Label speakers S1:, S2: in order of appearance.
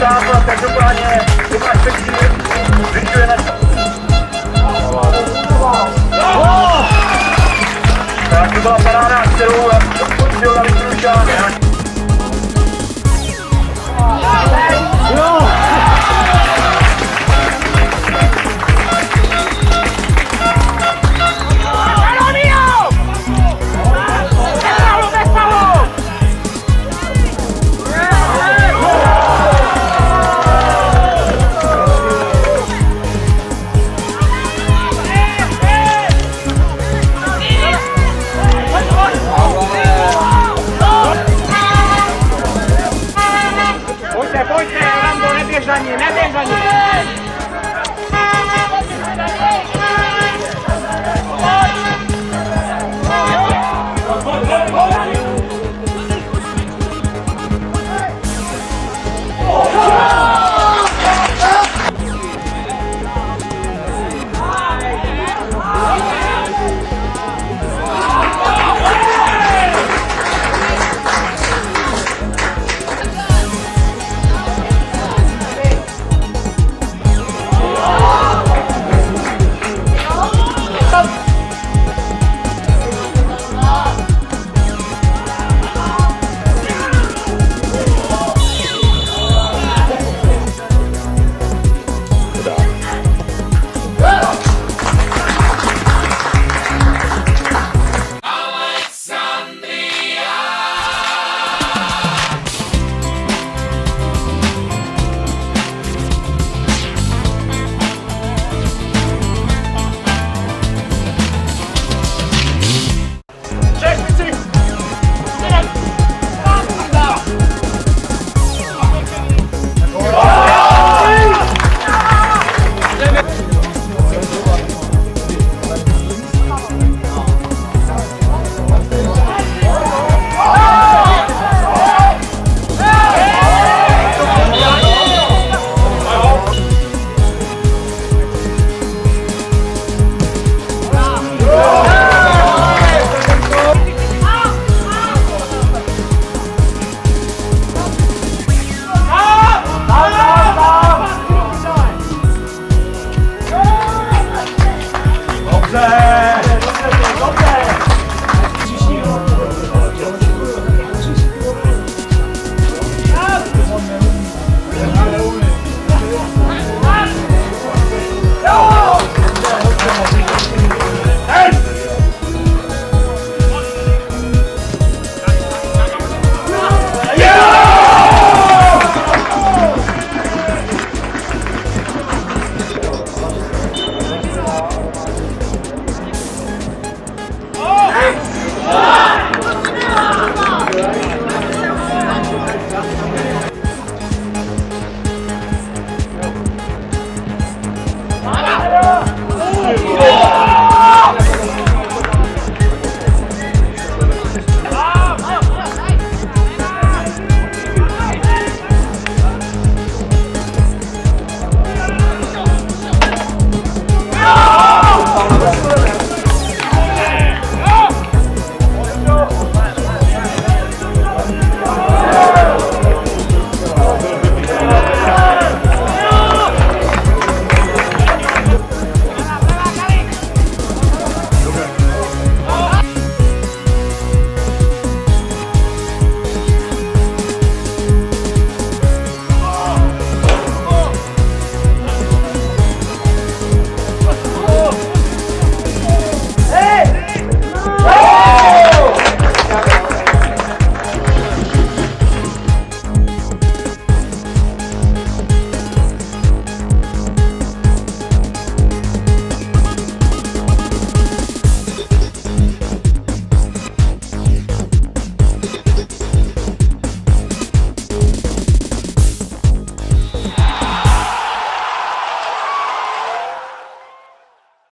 S1: základ, každopádně Tomáš Pečír vyžuje na Tak to byla paráda, kterou eh, odpočil na Vitrušák.